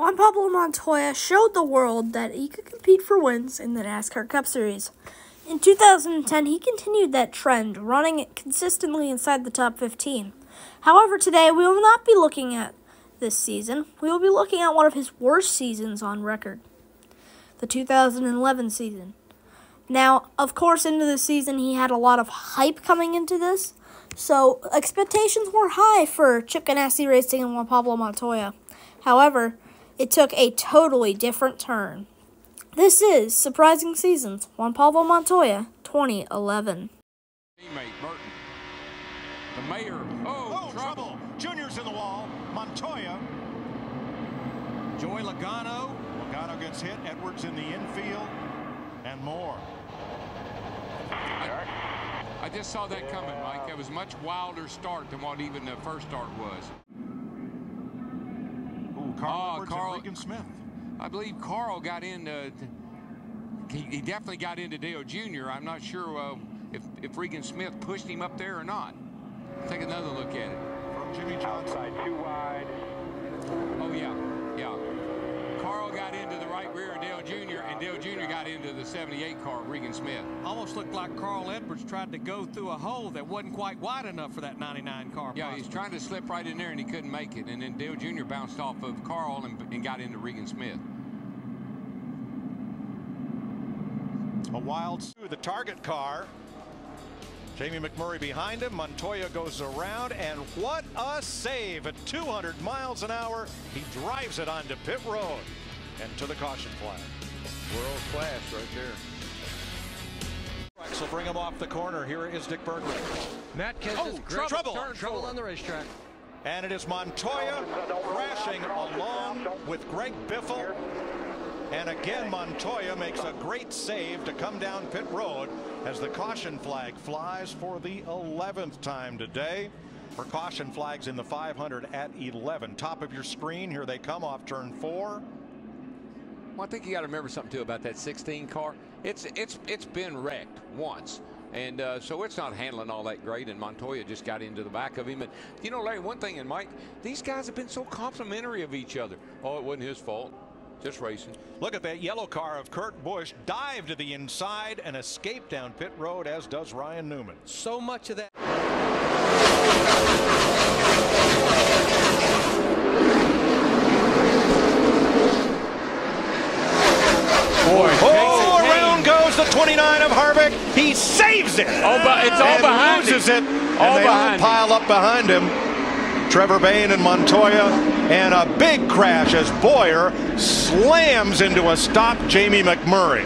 Juan Pablo Montoya showed the world that he could compete for wins in the NASCAR Cup Series. In 2010, he continued that trend, running consistently inside the top 15. However, today we will not be looking at this season. We will be looking at one of his worst seasons on record the 2011 season. Now, of course, into the season, he had a lot of hype coming into this, so expectations were high for Chip Ganassi Racing and Juan Pablo Montoya. However, it took a totally different turn. This is Surprising Seasons, Juan Pablo Montoya, 2011. Teammate Burton. The mayor. Oh, Oh, trouble. Junior's in the wall. Montoya. Joey Logano. Logano gets hit. Edwards in the infield. And more. I just saw that coming, Mike. It was a much wilder start than what even the first start was. Carl Oh, Carl- and Regan Smith. I believe Carl got into. He, he definitely got into Dale Jr. I'm not sure uh, if if Regan Smith pushed him up there or not. Take another look at it. From Jimmie Johnson. too wide. Oh yeah, yeah. Carl got into the right rear of Dale Jr. and Dale Jr. got into the 78 car, Regan Smith. Almost looked like Carl Edwards tried to go through a hole that wasn't quite wide enough for that 99 car. Yeah, he's trying to slip right in there and he couldn't make it. And then Dale Jr. bounced off of Carl and, and got into Regan Smith. A wild through the target car. Jamie McMurray behind him. Montoya goes around, and what a save at 200 miles an hour. He drives it onto pit road and to the caution flag. World class right there. Will bring him off the corner. Here is Dick Berggren. Matt Kenseth, Oh, great trouble. turn trouble on the racetrack. And it is Montoya crashing along with Greg Biffle. And again, Montoya makes a great save to come down pit road as the caution flag flies for the 11th time today. For caution flags in the 500 at 11. Top of your screen, here they come off turn four. Well, I think you got to remember something too about that 16 car. It's it's it's been wrecked once, and uh, so it's not handling all that great. And Montoya just got into the back of him. And you know, Larry, one thing, and Mike, these guys have been so complimentary of each other. Oh, it wasn't his fault, just racing. Look at that yellow car of Kurt Busch dive to the inside and escape down pit road, as does Ryan Newman. So much of that. Boy, Oh, around goes the 29 of Harvick. He saves it. All be- it's all and behind loses him. it. And All they behind him. all pile up behind him. Trevor Bayne and Montoya, and a big crash as Bowyer slams into a stop Jamie McMurray.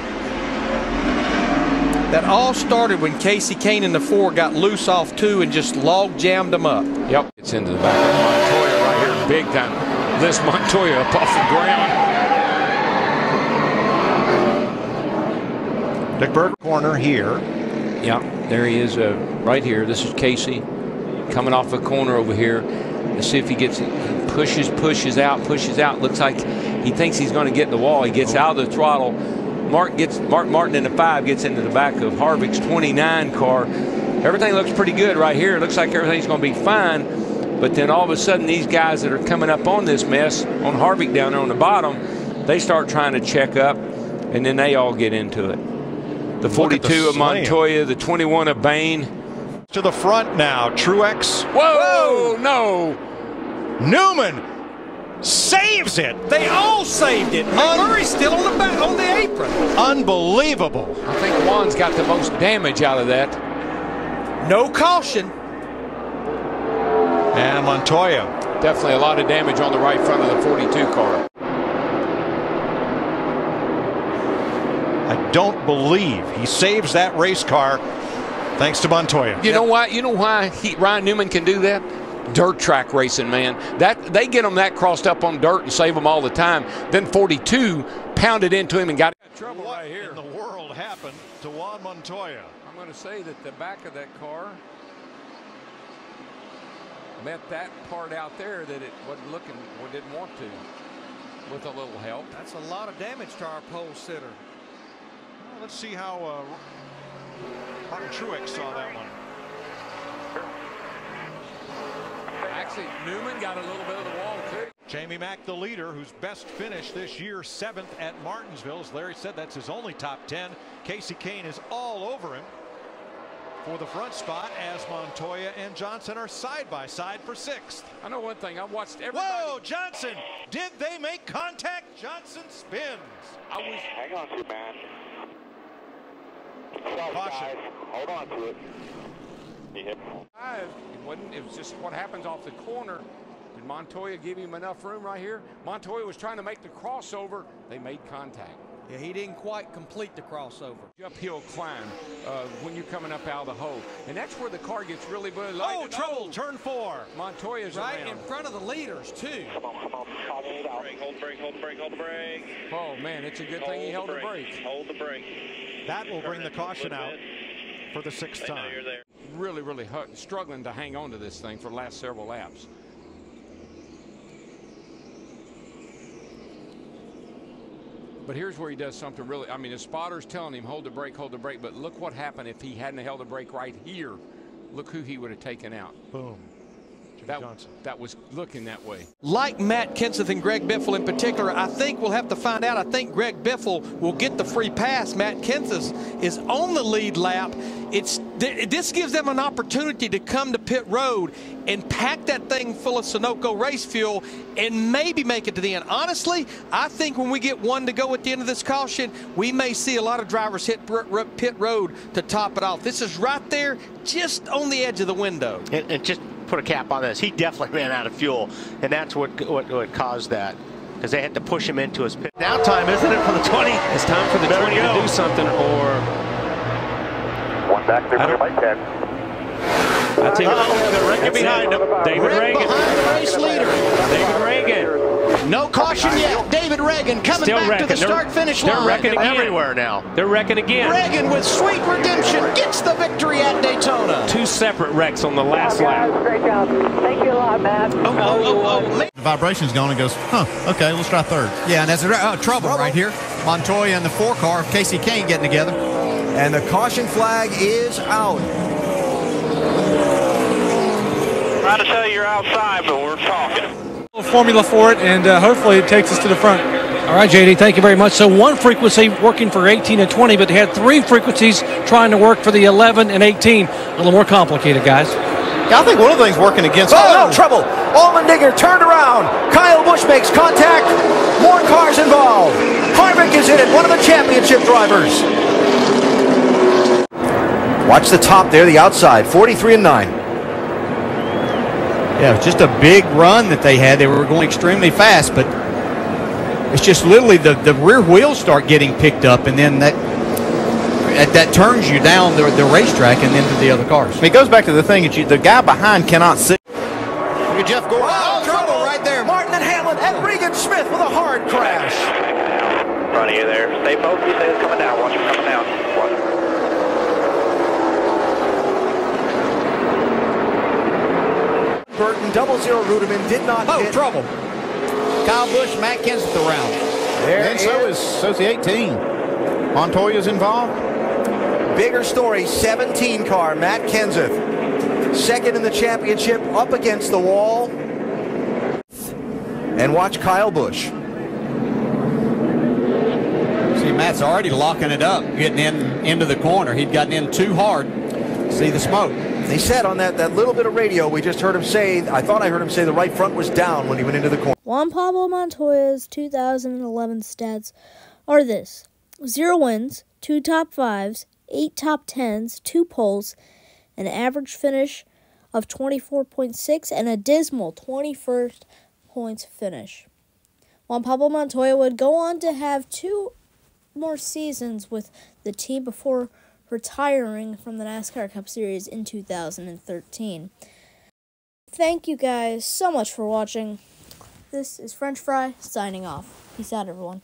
That all started when Kasey Kahne in the four got loose off two and just log jammed them up. Yep, it's into the back of Montoya right here, big time. Lifts Montoya up off the ground. Berg corner here. Yeah, there he is, uh, right here. This is Kasey coming off a corner over here. Let's see if he gets. He pushes, pushes out, pushes out. Looks like he thinks he's going to get the wall. He gets out of the throttle. Mark gets Mark Martin in the five gets into the back of Harvick's 29 car. Everything looks pretty good right here. It looks like everything's going to be fine. But then all of a sudden, these guys that are coming up on this mess on Harvick down there on the bottom, they start trying to check up, and then they all get into it. The Look at the 42 of. Montoya, the 21 of Bayne. To the front now. Truex. Whoa, no. Newman saves it. They all saved it. McMurray's still on the back on the apron. Unbelievable. I think Juan's got the most damage out of that. No caution. And Montoya Definitely a lot of damage on the right front of the 42 car. I don't believe he saves that race car thanks to Montoya. You know why? You know why he, Ryan Newman can do that? Dirt track racing, man. That they get them that crossed up on dirt and save them all the time. Then 42 pounded into him and got trouble what in the world happened to Juan Montoya? I'm going to say that the back of that car met that part out there that it wasn't looking or didn't want to with a little help. That's a lot of damage to our pole sitter. Well, let's see how uh, Martin Truex saw that one. Actually, Newman got a little bit of the wall too. Jamie Mack, the leader, whose best finish this year, seventh at Martinsville. As Larry said, that's his only top 10. Kasey Kahne is all over him for the front spot as Montoya and Johnson are side by side for sixth. I know one thing. I watched everybody. Whoa, Johnson! Did they make contact? Johnson spins. I was. Hang on to it. Caution. Caution. Hold on to it. He it wasn't. It was just what happens off the corner. Did Montoya give him enough room right here? Montoya was trying to make the crossover. They made contact. Yeah, he didn't quite complete the crossover. Uphill climb uh, when you're coming up out of the hole, and that's where the car gets really really light. Oh, trouble! Turn four. Montoya's Right around. in front of the leaders, too. Come on, come on. Caution out. Brake, hold the brake, hold the brake, hold the brake. Oh man, it's a good thing he held the brake. Hold the brake. That will bring the Turn it a caution out for the sixth time. Really, really hu- struggling to hang on to this thing for the last several laps. But here's where he does something really. I mean, the spotter's telling him hold the brake, hold the brake. But look what happened if he hadn't held the brake right here. Look who he would have taken out. Boom. Jimmie That, Johnson. that was looking that way. Like Matt Kenseth and Greg Biffle in particular, I think we'll have to find out. I think Greg Biffle will get the free pass. Matt Kenseth is on the lead lap. It's th- this gives them an opportunity to come to pit road and pack that thing full of Sunoco race fuel and maybe make it to the end. Honestly, I think when we get one to go at the end of this caution, we may see a lot of drivers hit r- r- pit road to top it off. This is right there, just on the edge of the window. and, and just put a cap on this. He definitely ran out of fuel, and that's what what, what caused that. Because they had to push him into his pit. Now time, isn't it, for the 20? It's time for the Better 20 go. to do something, or One back there I for your don't- bike tag. I take Uh-oh, Ragan behind him. David Rick Ragan. behind the race leader. David Ragan. No caution yet. David Ragan coming Still back wrecking. to the start-finish line. they're wrecking again. everywhere now. They're wrecking again. Ragan with sweet redemption gets the victory at Daytona. Two separate wrecks on the last lap. Great job. Thank you a lot, Matt. Oh, oh, oh, oh. The vibration's gone and goes, huh, okay, let's try third. Yeah, and that's uh, trouble, right here. Montoya and the four car of Kasey Kahne getting together. And the caution flag is out. Trying to tell you you're outside, but we're talking. Formula for it, and uh, hopefully it takes us to the front. All right, JD, thank you very much. So one frequency working for 18 and 20, but they had three frequencies trying to work for the 11 and 18. A little more complicated, guys. I think one of the things working against. Oh, no, trouble. Allmendinger turned around. Kyle Busch makes contact. More cars involved. Harvick is in it, one of the championship drivers. Watch the top there, the outside, 43 and 9. Yeah, it was just a big run that they had. They were going extremely fast, but it's just literally the, the rear wheels start getting picked up, and then that that, that turns you down the, the racetrack and into the other cars. It goes back to the thing that you, the guy behind cannot see. Look at Jeff Gordon. Oh, oh trouble right there. Martin and Hamlin and Regan Smith with a hard crash. In front of you there. Stay focused. Stay it's coming down. Watch him coming down. Watch him. Burton, double zero Reutimann did not Oh, hit. trouble. Kyle Busch, Matt Kenseth around. There and so is, so's the 18. Montoya's involved. Bigger story, 17 car, Matt Kenseth. Second in the championship, up against the wall. And watch Kyle Busch. See, Matt's already locking it up, getting in into the corner. He'd gotten in too hard. See the smoke. They said on that, that little bit of radio, we just heard him say, I thought I heard him say the right front was down when he went into the corner. Juan Pablo Montoya's 2011 stats are this 0 wins, 2 top 5s, 8 top 10s, 2 poles, an average finish of 24.6, and a dismal 21st points finish. Juan Pablo Montoya would go on to have two more seasons with the team before retiring from the NASCAR Cup Series in 2013. Thank you guys so much for watching. This is French Fry signing off. Peace out, everyone.